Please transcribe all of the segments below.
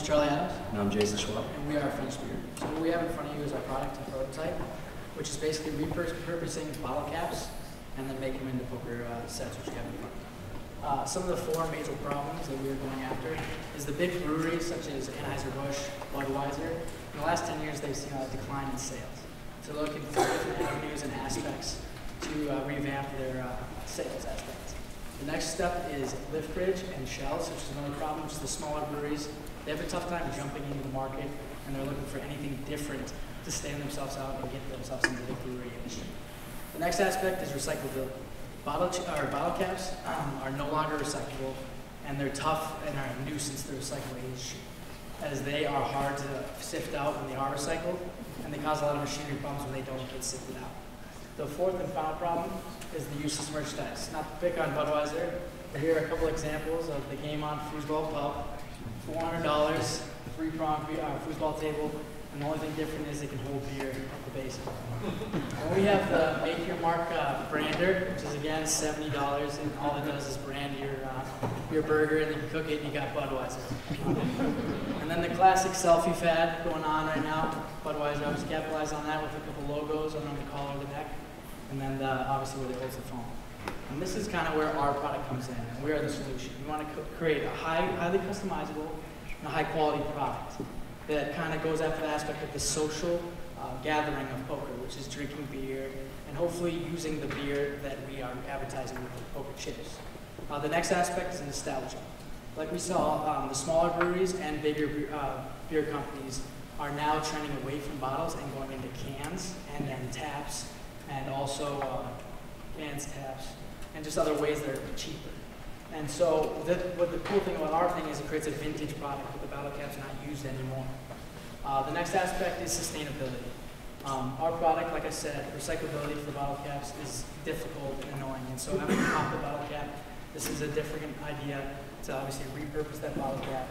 name's Charlie Adams, And I'm Jason Schwab. and we are Finished Beer. So what we have in front of you is our product and prototype, which is basically repurposing bottle caps and then making them into poker uh, sets, which you have in front. Uh, some of the four major problems that we are going after is the big breweries such as Anheuser-Busch, Budweiser. In the last 10 years, they've seen a decline in sales. So they're looking for different avenues and aspects to uh, revamp their uh, sales aspects. The next step is Liftbridge and Schell's, which is another problem, which is the smaller breweries. They have a tough time jumping into the market, and they're looking for anything different to stand themselves out and get themselves into the brewery industry. The next aspect is recyclability. Bottle, or bottle caps um, are no longer recyclable, and they're tough and are a nuisance to recycling industry, as they are hard to sift out when they are recycled, and they cause a lot of machinery problems when they don't get sifted out. The fourth and final problem is the useless merchandise. Not to pick on Budweiser, but here are a couple examples of the Game On Foosball Pub. $400, three prong uh, table, and the only thing different is it can hold beer at the base. And we have the Make Your Mark uh, brander, which is again $70, and all it does is brand your, uh, your burger, and then you cook it, and you got Budweiser. and then the classic selfie fad going on right now. Budweiser obviously capitalized on that with a couple logos on the collar of the neck, and then uh, obviously where they hold the phone. And this is kind of where our product comes in, and we are the solution. We want to create a high, highly customizable and a high quality product that kind of goes after the aspect of the social uh, gathering of poker, which is drinking beer and hopefully using the beer that we are advertising with the poker chips. Uh, the next aspect is nostalgia. Like we saw, um, the smaller breweries and bigger uh, beer companies are now trending away from bottles and going into cans and then taps and also uh, cans, taps, and just other ways that are cheaper. And so the, what the cool thing about our thing is it creates a vintage product with the bottle caps not used anymore. Uh, the next aspect is sustainability. Um, our product, like I said, recyclability for the bottle caps is difficult and annoying. And so having a pop the bottle cap, this is a different idea to obviously repurpose that bottle cap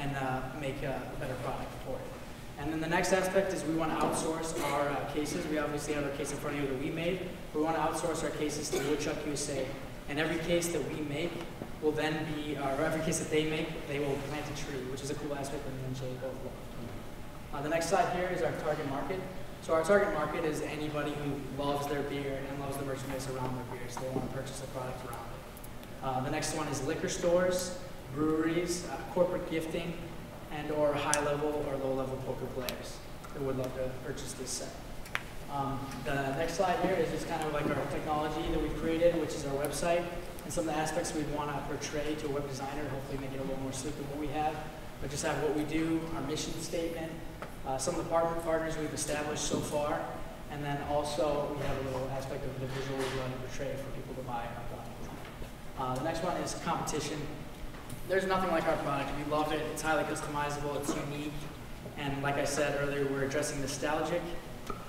and uh, make a better product for it. And then the next aspect is we want to outsource our uh, cases. We obviously have a case in front of you that we made. We want to outsource our cases to Woodchuck USA. And every case that we make will then be, or every case that they make, they will plant a tree, which is a cool aspect that me and Jay both love. Uh, the next slide here is our target market. So our target market is anybody who loves their beer and loves the merchandise around their beer, so they want to purchase a product around it. Uh, the next one is liquor stores, breweries, uh, corporate gifting, and or high-level or low-level poker players that would love to purchase this set. Um, the next slide here is just kind of like our technology that we've created, which is our website, and some of the aspects we'd want to portray to a web designer, hopefully make it a little more sleek than what we have. But just have what we do, our mission statement, uh, some of the partner partners we've established so far, and then also we have a little aspect of the visual we want to portray for people to buy product. Uh, the next one is competition. There's nothing like our product. We love it. It's highly customizable. It's unique. And like I said earlier, we're addressing nostalgic,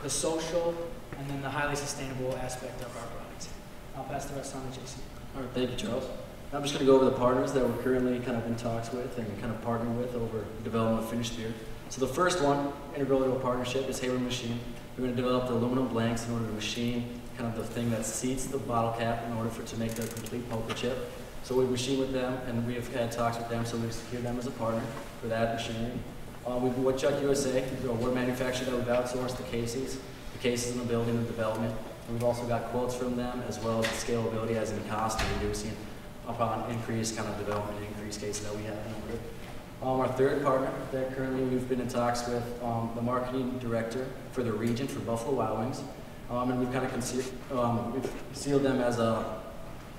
the social, and then the highly sustainable aspect of our product. I'll pass the rest on to Jason. All right, thank you, Charles. I'm just going to go over the partners that we're currently kind of in talks with and kind of partnering with over development of finished beer. So the first one, integral to a partnership, is Hayward Machine. We're going to develop the aluminum blanks in order to machine kind of the thing that seats the bottle cap in order for it to make the complete poker chip. So we've machine with them, and we have had talks with them, so we've secured them as a partner for that machinery. Uh, we've Woodchuck USA, you know, we're a manufacturer that we've outsourced the cases, the cases in the building and development. And we've also got quotes from them, as well as the scalability as in cost and reducing upon increased kind of development and increased cases that we have in order. Um, our third partner that currently we've been in talks with, um, the marketing director for the region for Buffalo Wild Wings. Um, and we've kind of concealed, um, we've sealed them as a,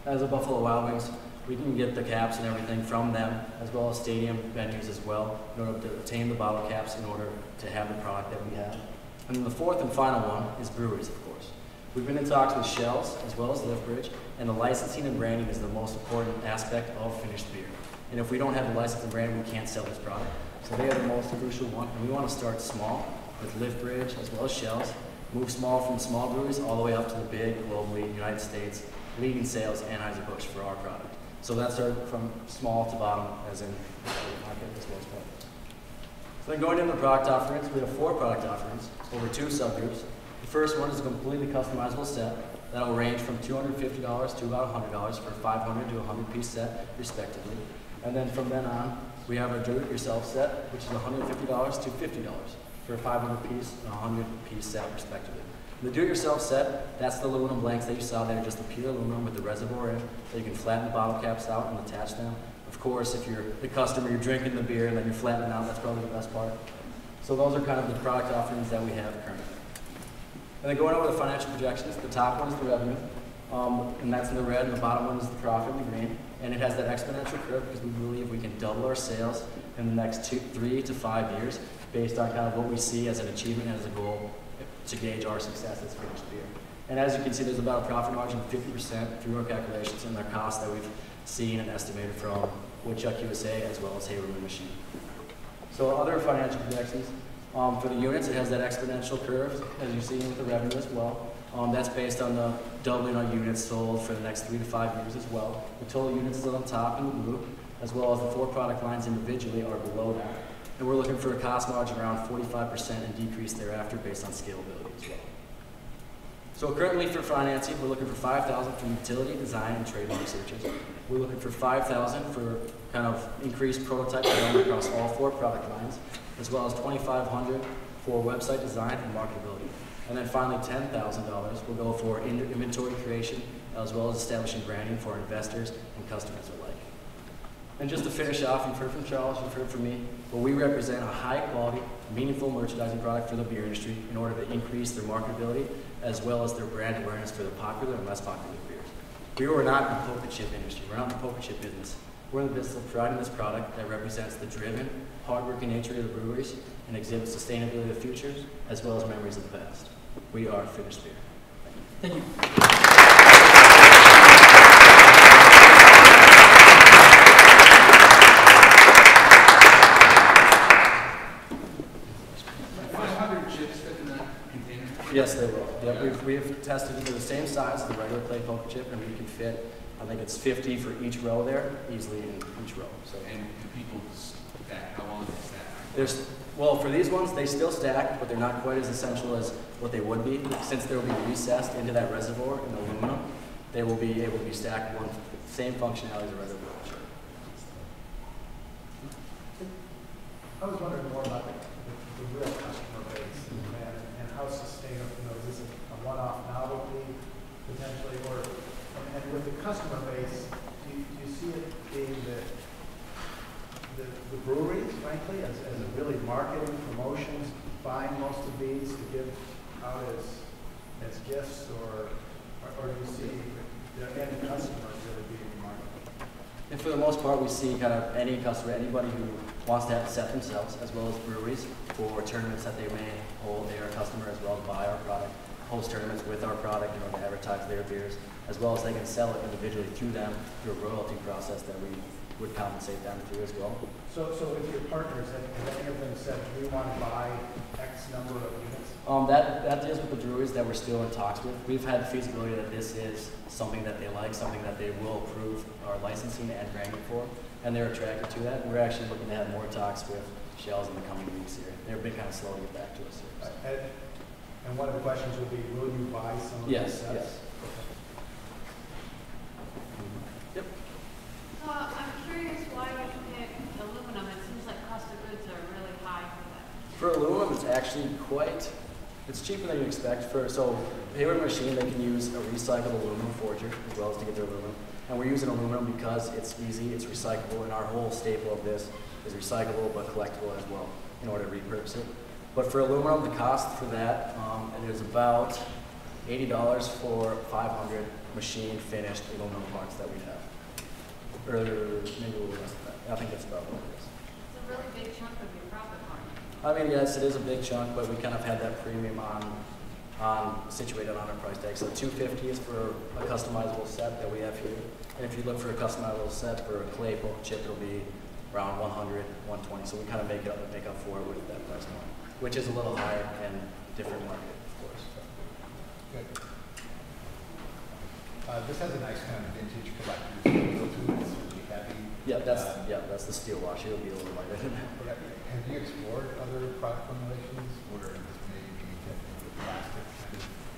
as a Buffalo Wild Wings. We can get the caps and everything from them, as well as stadium venues as well, in order to obtain the bottle caps in order to have the product that we have. And then the fourth and final one is breweries, of course. We've been in talks with Schell's as well as Liftbridge, and the licensing and branding is the most important aspect of finished beer. And if we don't have the license and brand, we can't sell this product. So they are the most crucial one, and we want to start small with Liftbridge as well as Schell's, move small from small breweries all the way up to the big globally United States leading sales Anheuser-Busch for our product. So that's our from small to bottom, as in market as well as product. So then going into the product offerings, we have four product offerings over two subgroups. The first one is a completely customizable set that will range from $250 to about $100 for a 500 to 100 piece set, respectively. And then from then on, we have our do-it-yourself set, which is $150 to $50 for a 500 piece and a 100 piece set respectively. The do-it-yourself set, that's the aluminum blanks that you saw there, just the pure aluminum with the reservoir in, that you can flatten the bottle caps out and attach them. Of course, if you're the customer, you're drinking the beer and then you're flattening out, that's probably the best part. So those are kind of the product offerings that we have currently. And then going over the financial projections, the top one is the revenue, um, and that's in the red, and the bottom one is the profit in the green. And it has that exponential curve because we believe we can double our sales in the next two, three to five years based on kind of what we see as an achievement and as a goal to gauge our success as finished beer. And as you can see, there's about a profit margin of 50% through our calculations and the costs that we've seen and estimated from Woodchuck USA as well as Haverman Machine. So other financial projections, um, for the units, it has that exponential curve, as you see with the revenue as well. Um, that's based on the doubling our units sold for the next three to five years as well. The total units is on top in the blue, as well as the four product lines individually are below that. And we're looking for a cost margin around 45% and decrease thereafter based on scalability as well. So currently for financing, we're looking for 5,000 for utility design and trade researches. We're looking for 5,000 for kind of increased prototype development across all four product lines, as well as 2,500 for website design and marketability. And then finally, $10,000 will go for inventory creation, as well as establishing branding for investors and customers alike. And just to finish off, you've heard from Charles, you've heard from me, but we represent a high-quality, meaningful merchandising product for the beer industry in order to increase their marketability as well as their brand awareness for the popular and less popular beers. We are not in the poker chip industry. We're not in the poker chip business. We're in the business of providing this product that represents the driven, hardworking nature of the breweries and exhibits sustainability of the future as well as memories of the past. We are finished beer. Thank you. Five hundred chips fit in that container? Yes. Yeah, we've, we've tested it to the same size as the regular clay poker chip, and we can fit, I think it's 50 for each row there, easily in each row. So And do people stack, how long is that? there's, well, for these ones, they still stack, but they're not quite as essential as what they would be. Since they will be recessed into that reservoir in aluminum, they will be able to be stacked one, same functionality as a regular poker chip. I was wondering more about the, the- the real customer base and, and how sustainable, you know, is this a one-off novelty potentially, or, and and with the customer base, do you, do you see it being the, the, the breweries, frankly, as, as a really marketing, promotions, buying most of these to give out as, as gifts, or, or or do you see the end customer really being marketed? And for the most part, we see kind of any customer, anybody who wants to have it set themselves, as well as breweries for tournaments that they may hold. They are a customer as well to buy our product, host tournaments with our product in order to advertise their beers, as well as they can sell it individually through them through a royalty process that we would compensate them through as well. So, so with your partners, have have any of them said, we want to buy X number of units? Um, that, that deals with the breweries that we're still in talks with. We've had feasibility that this is something that they like, something that they will approve our licensing and branding for, and they're attracted to that. We're actually looking to have more talks with Schell's in the coming weeks here. They've been kind of slow to get back to us here. so. And, and one of the questions would be, will you buy some of these Yes, sets? yes. Yep. So I'm curious why you picked aluminum. It seems like cost of goods are really high for that. For aluminum, it's actually quite, it's cheaper than you expect. For So Hayward Machine, they can use a recycled aluminum forger as well as to get their aluminum. And we're using aluminum because it's easy, it's recyclable, and our whole staple of this is recyclable but collectible as well in order to repurpose it. But for aluminum, the cost for that, um, it is about eighty dollars for five hundred machine finished aluminum parts that we have. Or maybe a little less than that. I think that's about what it is. It's a really big chunk of your profit margin. I mean, yes, it is a big chunk, but we kind of had that premium on, on, situated on our price tag. So two fifty is for a customizable set that we have here. And if you look for a customizable set for a clay chip, it'll be around 100, 120. So we kind of make up, make up for it with that price point, which is a little higher and different market, of course. Good. Uh, this has a nice kind of vintage collector's feel to it, it's really heavy. Yeah, that's, Uh, yeah, that's the steel wash. It'll be a little lighter than that. Have you explored other product formulations where this may be plastic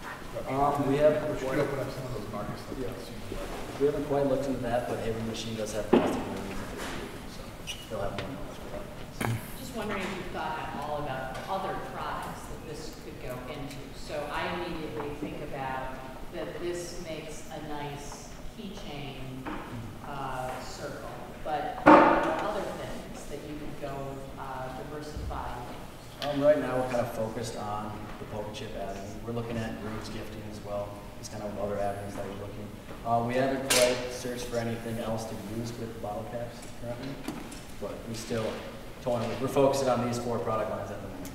kind of structure? Um, we have- Which could open up some of those markets that Yeah. don't seem to like. We haven't quite looked into that, but Haven Machine does have plastic moldings. they'll have more knowledge about it. Wondering if you've thought at all about other products that this could go into. So I immediately think about that this makes a nice keychain uh, circle, but other things that you could go uh, diversify. Um, right now, we're kind of focused on the poker chip avenue. We're looking at groups gifting as well. It's kind of other avenues that we're looking. Uh, we haven't quite searched for anything else to use with bottle caps currently, but we still, with- we're focusing on these four product lines at the moment.